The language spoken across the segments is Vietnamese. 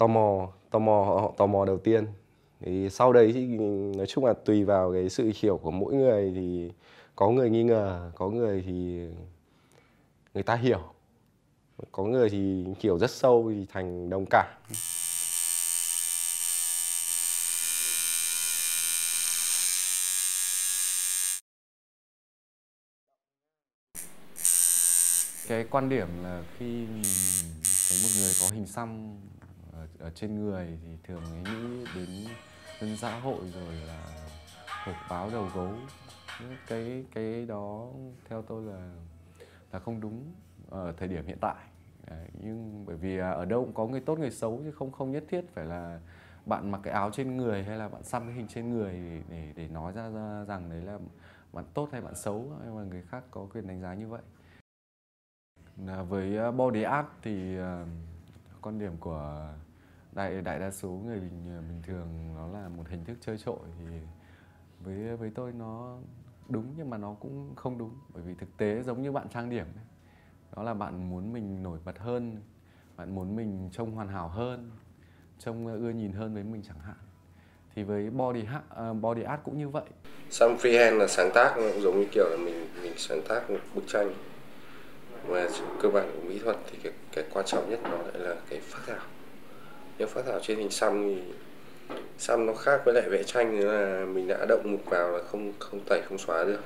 tò mò tò mò họ tò mò đầu tiên. Thì sau đấy thì nói chung là tùy vào cái sự hiểu của mỗi người thì có người nghi ngờ, có người thì người ta hiểu. Có người thì hiểu rất sâu thì thành đồng cảm. Cái quan điểm là khi nhìn thấy một người có hình xăm ở, trên người thì thường ấy nghĩ đến dân xã hội rồi là hộp báo đầu gấu. Cái cái đó theo tôi là là không đúng ở thời điểm hiện tại. Đấy, nhưng bởi vì ở đâu cũng có người tốt người xấu chứ không không nhất thiết phải là bạn mặc cái áo trên người hay là bạn xăm cái hình trên người để để, để nói ra, ra rằng đấy là bạn tốt hay bạn xấu hay mà người khác có quyền đánh giá như vậy. Với à, body art thì uh, quan điểm của đại đại đa số người bình bình thường nó là một hình thức chơi trội thì với với tôi nó đúng nhưng mà nó cũng không đúng. Bởi vì thực tế giống như bạn trang điểm đó là bạn muốn mình nổi bật hơn bạn muốn mình trông hoàn hảo hơn trông ưa nhìn hơn với mình chẳng hạn. Thì với body art, uh, ờ, body art cũng như vậy. Some freehand là sáng tác cũng giống như kiểu là mình mình sáng tác một bức tranh. Mà cơ bản của mỹ thuật thì cái, cái quan trọng nhất nó lại là cái phát thảo nếu phát thảo trên hình xăm thì xăm nó khác với lại vẽ tranh nữa là mình đã động mục vào là không không tẩy, không xóa được.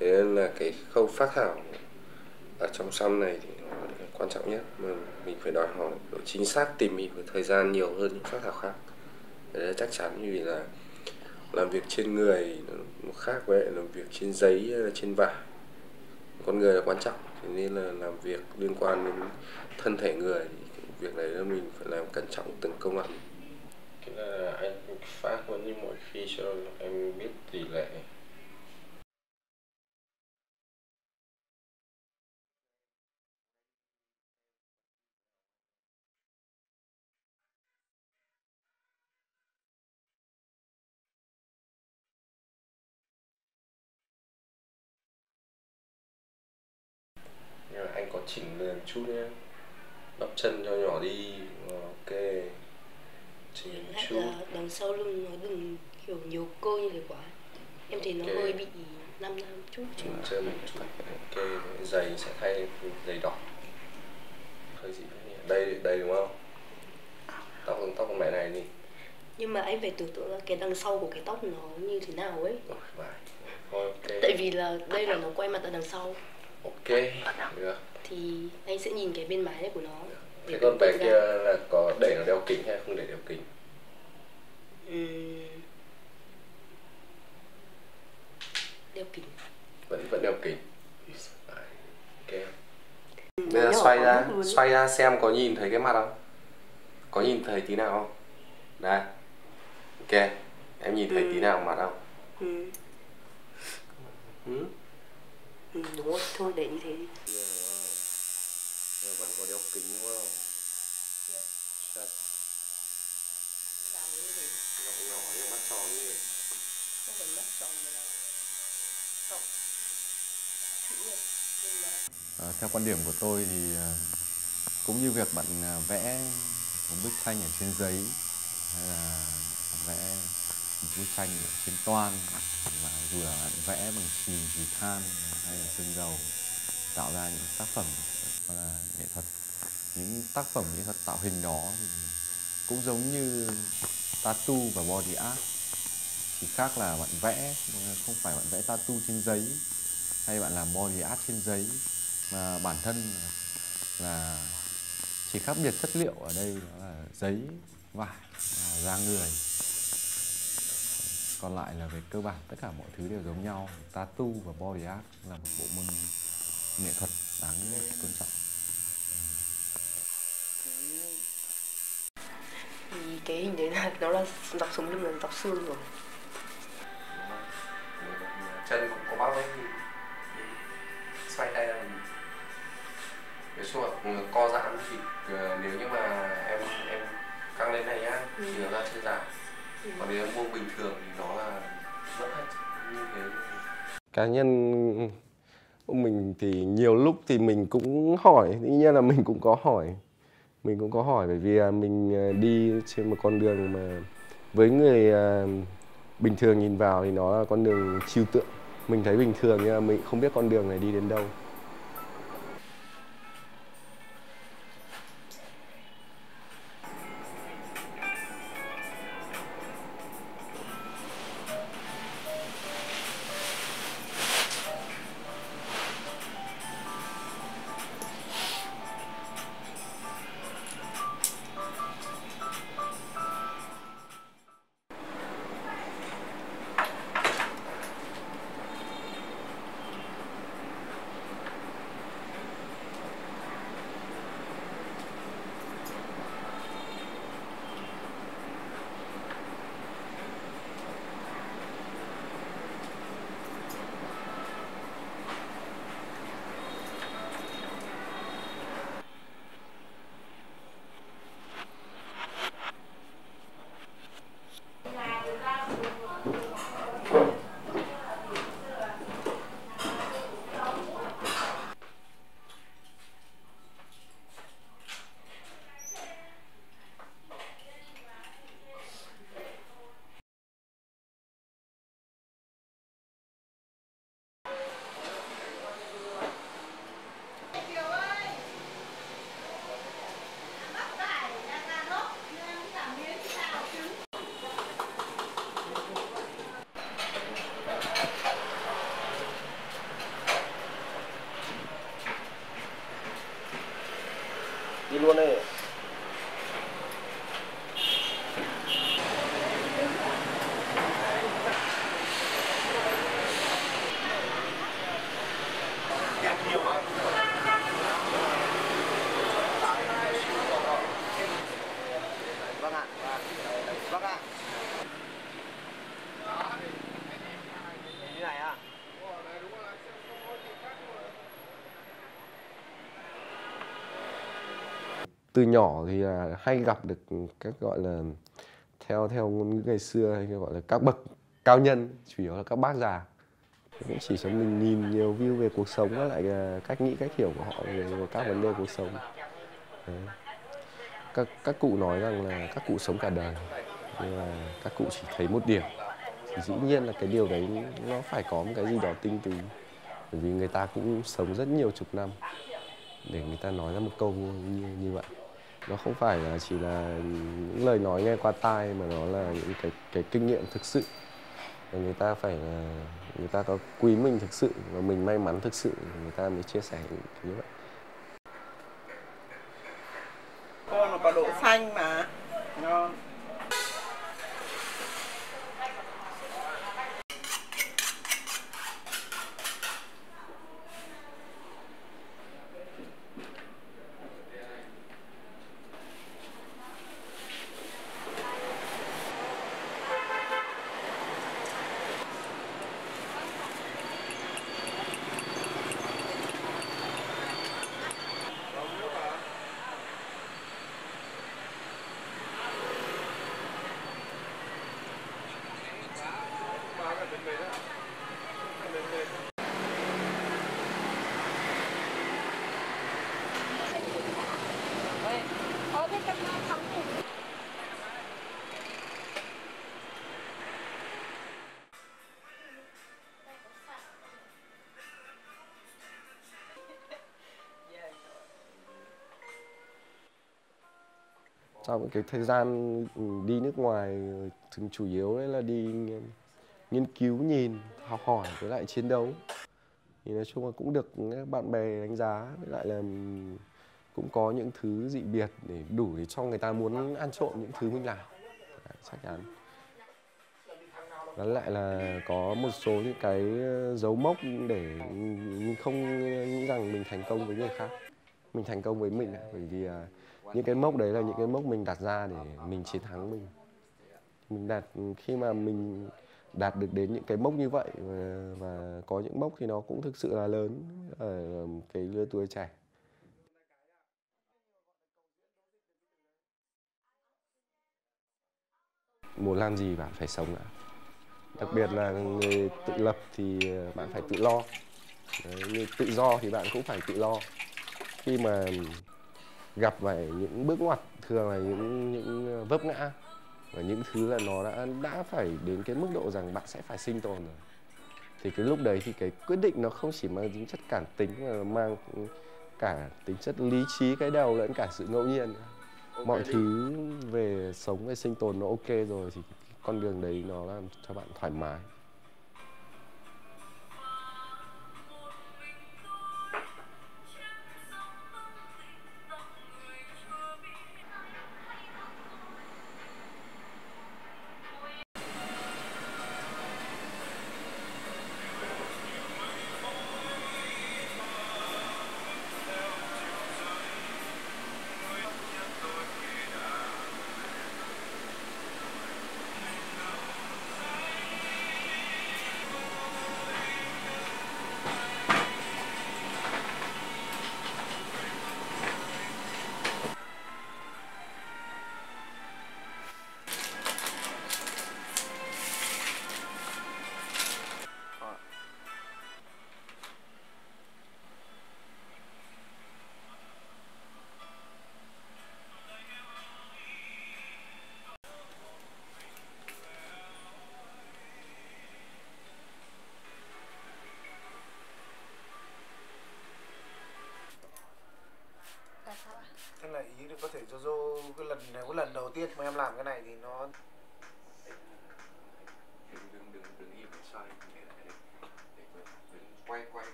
Thế nên là cái khâu phát thảo ở trong xăm này thì nó quan trọng nhất, mà mình phải đòi hỏi độ chính xác, tỉ mỉ và thời gian nhiều hơn những phát thảo khác. Đấy là chắc chắn vì là làm việc trên người nó khác với làm việc trên giấy hay là trên vải. Con người là quan trọng, thế nên là làm việc liên quan đến thân thể người thì việc này là mình phải làm cẩn trọng từng công đoạn. Cái là anh phát vẫn như mọi khi cho em biết tỷ lệ. Anh có chỉnh lên chút nhé bắp chân cho nhỏ đi. Ok. Chỉnh một chút. là đằng sau lưng nó đừng kiểu nhiều cơ như thế quá. Em thấy okay. nó hơi bị năm năm chút chỉnh chân một chút. Ok giày sẽ thay giày đỏ. Hơi gì đây đây đúng không? Tóc tóc mẹ này đi. Nhưng mà anh phải tưởng tượng là cái đằng sau của cái tóc nó như thế nào ấy. Okay. tại vì là đây là nó quay mặt ở đằng sau. Ok. Được thì anh sẽ nhìn cái bên mái này của nó cái con bé kia là có để nó đeo kính hay không để đeo kính? Uhm... đeo kính. Vẫn vẫn đeo kính. Ok bây giờ xoay ra xoay ra xem có nhìn thấy cái mặt không? Có nhìn thấy tí nào không? Đây. Ok em nhìn thấy ừ. tí nào mặt không? Ừ. Ừ. Ừ, đúng rồi. Thôi để như thế đi vẫn có đeo kính đúng không Chất Giọng nhỏ nhưng mắt tròn như vậy Không phải mắt tròn mà là cộng à, Theo quan điểm của tôi thì ờ, cũng như việc bạn ờ, vẽ một bức tranh ở trên giấy hay là vẽ một bức tranh ở trên toan và dù là bạn vẽ bằng chì, thì than hay là sơn dầu tạo ra những tác phẩm là nghệ thuật. Những tác phẩm nghệ thuật tạo hình đó thì cũng giống như tattoo và body art. Chỉ khác là bạn vẽ không phải bạn vẽ tattoo trên giấy hay bạn làm body art trên giấy mà bản thân là chỉ khác biệt chất liệu ở đây đó là giấy, vải và da người. Còn lại là về cơ bản tất cả mọi thứ đều giống nhau. Tattoo và body art là một bộ môn nghệ thuật đáng tôn trọng. Thì cái hình đấy là, nó là dọc sống lưng là dọc xương rồi. Co giãn thì ờ, nếu như mà em em căng lên này nhá ừ. thì nó ra chân dài ừ. còn nếu em buông bình thường thì nó là mất hết như thế. Cá nhân mình thì nhiều lúc thì mình cũng hỏi tuy nhiên là mình cũng có hỏi. Mình cũng có hỏi bởi vì mình à, đi trên một con đường mà với người à, bình thường nhìn vào thì nó là con đường trừu tượng. Mình thấy bình thường nhưng mà mình không biết con đường này đi đến đâu đi luôn đây Vâng ạ. Vâng ạ. Như này à? Từ nhỏ thì là hay gặp được các gọi là theo theo ngôn ngữ ngày xưa hay gọi là các bậc cao nhân chủ yếu là các bác già. Cũng chỉ cho mình nhìn nhiều view về cuộc sống với lại à, cách nghĩ cách hiểu của họ về, về các vấn đề cuộc sống. Đấy. các các cụ nói rằng là các cụ sống cả đời nhưng mà các cụ chỉ thấy một điểm. Thì dĩ nhiên là cái điều đấy nó phải có một cái gì đó tinh túy bởi vì người ta cũng sống rất nhiều chục năm để người ta nói ra một câu như, như vậy nó không phải là chỉ là những lời nói nghe qua tai mà nó là những cái cái kinh nghiệm thực sự và người ta phải là, người ta có quý mình thực sự và mình may mắn thực sự thì người ta mới chia sẻ như vậy con nó có độ xanh mà. Ngon. Trong cái thời gian ừ, đi nước ngoài ờ, thường chủ yếu đấy là đi nghiên- cứu nhìn học hỏi với lại chiến đấu. Thì nói chung là cũng được các bạn bè đánh giá với lại là ừ, cũng có những thứ dị biệt để đủ để cho người ta muốn ăn trộm những thứ mình làm. Đấy, chắc chắn. Và lại là có một số những cái ờ, dấu mốc để mình không nghĩ rằng mình thành công với người khác. Mình thành công với mình bởi vì à, những cái mốc đấy là những cái mốc mình đặt ra để mình chiến thắng mình. Mình đạt khi mà mình đạt được đến những cái mốc như vậy và, và có những mốc thì nó cũng thực sự là lớn ở cái lứa tuổi trẻ. Muốn làm gì bạn phải sống đã đặc biệt là người tự lập thì ờ, bạn phải tự lo. Đấy, người tự do thì bạn cũng phải tự lo. Khi mà gặp phải những bước ngoặt thường là những những vấp ngã. Và những thứ là nó đã đã phải đến cái mức độ rằng bạn sẽ phải sinh tồn rồi. Thì cái lúc đấy thì cái quyết định nó không chỉ mang tính chất cảm tính mà mang cả tính chất lý trí cái đầu lẫn cả sự ngẫu nhiên mọi thứ về sống về sinh tồn nó ok rồi thì con đường đấy nó làm cho bạn thoải mái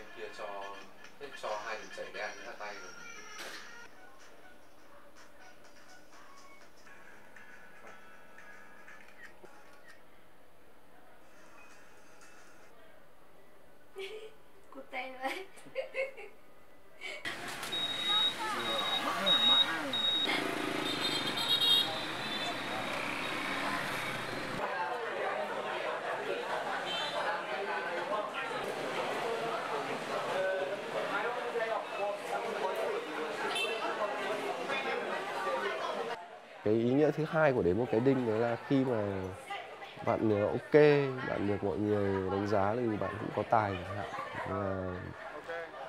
bên kia cho cho hai mình chảy đen ra tay rồi. Nghĩa thứ hai của đến một cái đinh đấy là khi mà bạn ờ, ok bạn được mọi người đánh giá thì bạn cũng có tài chẳng hạn. Và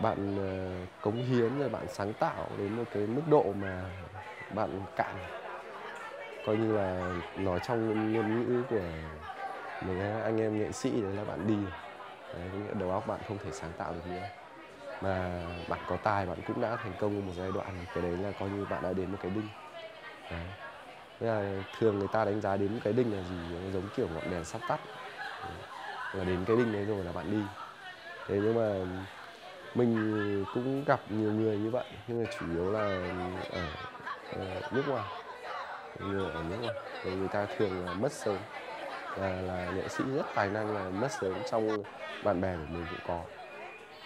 bạn ờ, cống hiến rồi bạn sáng tạo đến một cái mức độ mà bạn cạn coi như là nói trong ngôn ngữ của mình anh em nghệ sĩ đấy là bạn đi. Đấy, nghĩa đầu óc bạn không thể sáng tạo được nữa. Mà bạn có tài bạn cũng đã thành công một giai đoạn cái đấy là coi như bạn đã đến một cái đinh. Đấy. Thế là thường người ta đánh giá đến cái đinh là gì nó giống kiểu ngọn đèn sắp tắt. Là đến cái đinh đấy rồi là bạn đi. Thế nhưng mà mình cũng gặp nhiều người như vậy nhưng mà chủ yếu là ở, ở nước ngoài. Người ở nước ngoài. Thì người ta thường là mất sớm. Và là nghệ sĩ rất tài năng là mất sớm trong bạn bè của mình cũng có.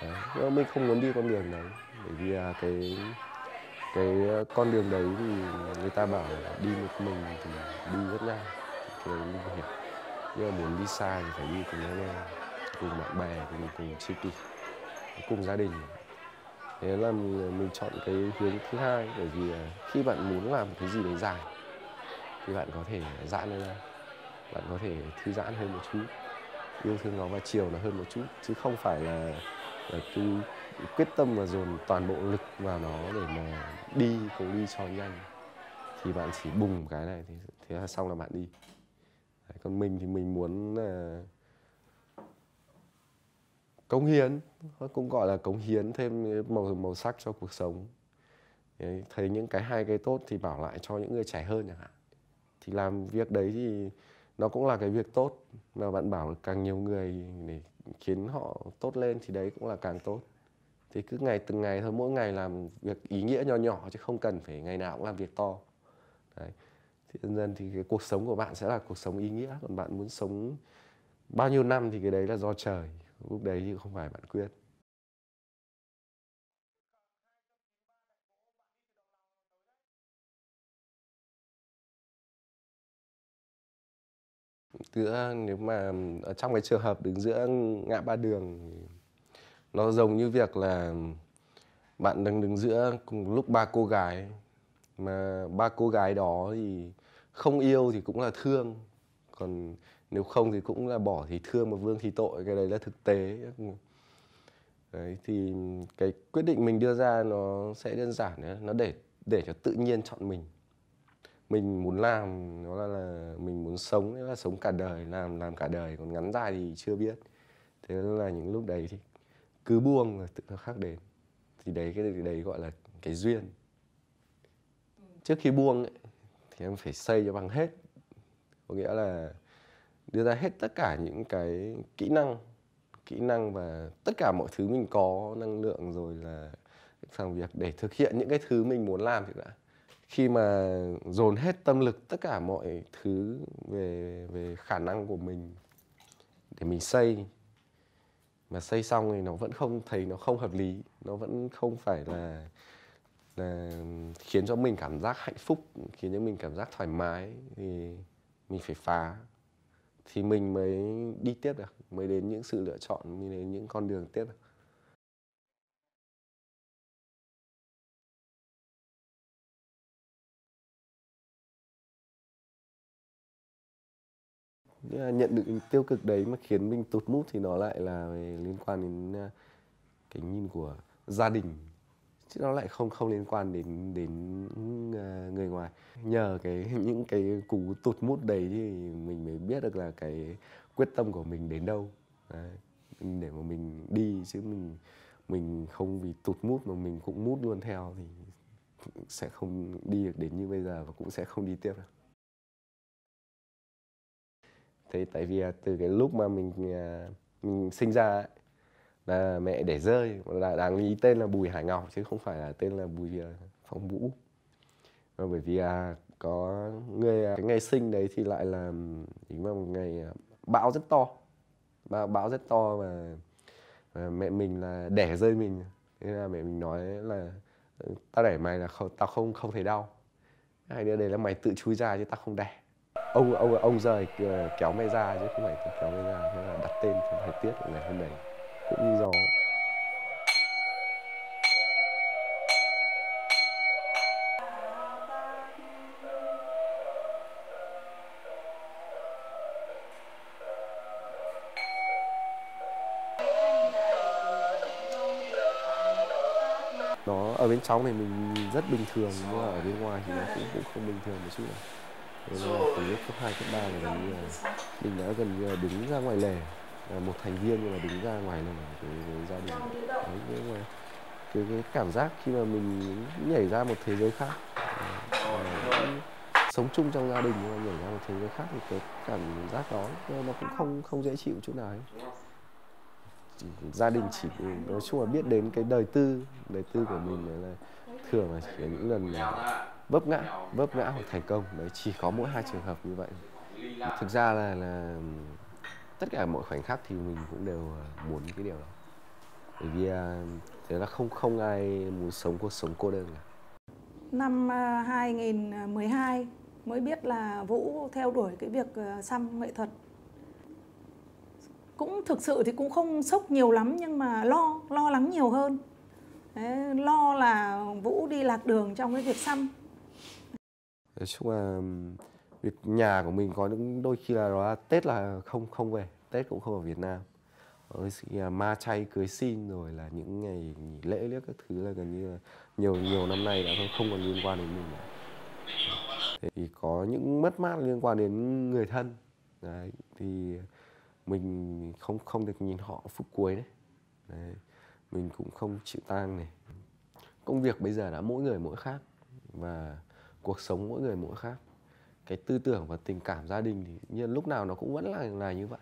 Đấy. Nhưng mà mình không muốn đi con đường đấy bởi vì là cái cái ờ, con đường đấy thì người ta bảo là đi một mình thì đi rất nhanh. Rồi đấy mình nhưng mà muốn đi xa thì phải đi cùng anh em cùng bạn bè cùng cùng tri kỷ cùng gia đình. Thế là mình, ờ, mình chọn cái hướng thứ hai. Bởi vì ờ, khi bạn muốn làm cái gì đấy dài thì bạn có thể giãn ra bạn có thể thư giãn hơn một chút yêu thương nó và chiều nó hơn một chút. Chứ không phải là, là cứ quyết tâm và dồn toàn bộ lực vào nó để mà đi cũng đi cho nhanh. Thì bạn chỉ bùng cái này thì thế là xong là bạn đi. Đấy, còn mình thì mình muốn là cống hiến cũng gọi là cống hiến thêm màu màu sắc cho cuộc sống. Đấy, thấy những cái hay cái tốt thì bảo lại cho những người trẻ hơn chẳng hạn. Thì làm việc đấy thì nó cũng là cái việc tốt mà bạn bảo càng nhiều người để khiến họ tốt lên thì đấy cũng là càng tốt thì cứ ngày, từng ngày thôi, mỗi ngày làm việc ý nghĩa nhỏ nhỏ chứ không cần phải ngày nào cũng làm việc to. Đấy. Thì dần dần thì cái cuộc sống của bạn sẽ là cuộc sống ý nghĩa. Còn bạn muốn sống bao nhiêu năm thì cái đấy là do trời. Lúc đấy thì không phải bạn quyết. Giữa, nếu mà ở trong cái trường hợp đứng giữa ngã ba đường thì nó giống như việc là bạn đang đứng giữa cùng lúc ba cô gái. Mà ba cô gái đó thì không yêu thì cũng là thương. Còn nếu không thì cũng là bỏ thì thương mà vương thì tội. Cái đấy là thực tế. Đấy thì cái quyết định mình đưa ra nó sẽ đơn giản nữa nó để để cho tự nhiên chọn mình. Mình muốn làm nó là, là mình muốn sống là sống cả đời làm làm cả đời. Còn ngắn dài thì chưa biết. Thế là những lúc đấy thì cứ buông là tự nó khác đến. Thì đấy cái đấy gọi là cái duyên. Trước khi buông ấy, thì em phải xây cho bằng hết. Có nghĩa là đưa ra hết tất cả những cái kỹ năng kỹ năng và tất cả mọi thứ mình có năng lượng rồi là làm việc để thực hiện những cái thứ mình muốn làm thì đã. Khi mà dồn hết tâm lực tất cả mọi thứ về về khả năng của mình để mình xây mà xây xong thì nó vẫn không, thấy nó không hợp lý, nó vẫn không phải là là khiến cho mình cảm giác hạnh phúc, khiến cho mình cảm giác thoải mái thì mình phải phá. Thì mình mới đi tiếp được, mới đến những sự lựa chọn, mới đến những con đường tiếp được. Ờ, nhận được tiêu cực đấy mà khiến mình tụt mút thì nó lại là liên quan đến ờ, cái nhìn của gia đình. Chứ nó lại không không liên quan đến đến ờ, người ngoài. Nhờ cái, những cái cú tụt mút đấy thì mình mới biết được là cái quyết tâm của mình đến đâu. Đấy. để mà mình đi chứ mình mình không vì tụt mút mà mình cũng mút luôn theo thì sẽ không đi được đến như bây giờ và cũng sẽ không đi tiếp được thế tại vì à, từ cái lúc mà mình à, mình sinh ra ấy, là mẹ để rơi là đáng lý tên là Bùi Hải Ngọc chứ không phải là tên là Bùi à, Phong Vũ. Và bởi vì à, có người cái ngày sinh đấy thì lại là chính là một ngày bão rất to. Bão, bão rất to và, và mẹ mình là đẻ rơi mình. Nên là mẹ mình nói là ừ, tao đẻ mày là không, tao không không thấy đau. Hai đứa đấy là mày tự chui ra chứ tao không đẻ ông ông ông rời ờ, kéo mẹ ra chứ không phải kéo mẹ ra, thế là đặt tên cho thời tiết ngày hôm đấy. Cũng như gió. Nó ở bên trong này mình rất bình thường, nhưng mà ở bên ngoài thì nó cũng cũng không bình thường một chút nào nên từ lúc cấp 2, cấp 3 là gần như là ờ, mình đã gần như là đứng ra ngoài lề là một thành viên nhưng mà đứng ra ngoài là với, với gia đình. Đấy nhưng mà cái, cái cảm giác khi mà mình nhảy ra một thế giới khác ờ, sống chung trong gia đình nhưng mà nhảy ra một thế giới khác thì cái cảm giác đó nó cũng không không dễ chịu chút nào ấy gia đình chỉ nói chung là biết đến cái đời tư đời tư của mình là thường là chỉ là những lần vấp ngã vấp ngã hoặc thành công. Đấy chỉ có mỗi hai trường hợp như vậy. Thực ra là là tất cả mọi khoảnh khắc thì mình cũng đều à, muốn cái điều đó. Bởi vì à, thế là không không ai muốn sống cuộc sống cô đơn cả. Năm à, 2012 mới biết là Vũ theo đuổi cái việc xăm nghệ thuật. Cũng thực sự thì cũng không sốc nhiều lắm nhưng mà lo lo lắng nhiều hơn. Đấy, lo là Vũ đi lạc đường trong cái việc xăm nói chung là việc nhà của mình có những đôi khi là đó Tết là không không về Tết cũng không ở Việt Nam là ma chay cưới xin rồi là những ngày nghỉ lễ liếc các thứ là gần như là nhiều nhiều năm nay đã không không còn liên quan đến mình nữa. Thì có những mất mát liên quan đến người thân đấy, thì mình không không được nhìn họ phút cuối đấy. đấy mình cũng không chịu tang này công việc bây giờ đã mỗi người mỗi khác và cuộc sống mỗi người mỗi khác. Cái tư tưởng và tình cảm gia đình thì nhiên lúc nào nó cũng vẫn là là như vậy.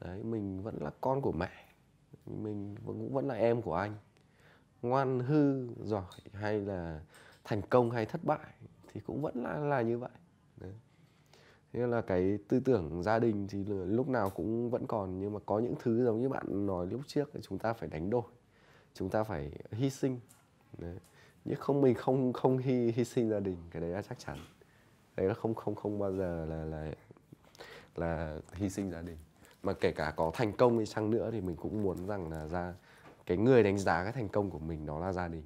Đấy, mình vẫn là con của mẹ, mình cũng vẫn là em của anh. Ngoan hư, giỏi hay là thành công hay thất bại thì cũng vẫn là là như vậy. Đấy. thế là cái tư tưởng gia đình thì lúc nào cũng vẫn còn, nhưng mà có những thứ giống như bạn nói lúc trước chúng ta phải đánh đổi, chúng ta phải hy sinh. Đấy nhưng không, mình không không hy hy sinh gia đình, cái đấy là chắc chắn. Đấy là không không không bao giờ là là là hy sinh gia đình. Mà kể cả có thành công đi chăng nữa thì mình cũng muốn rằng là ra, cái người đánh giá cái thành công của mình đó là gia đình.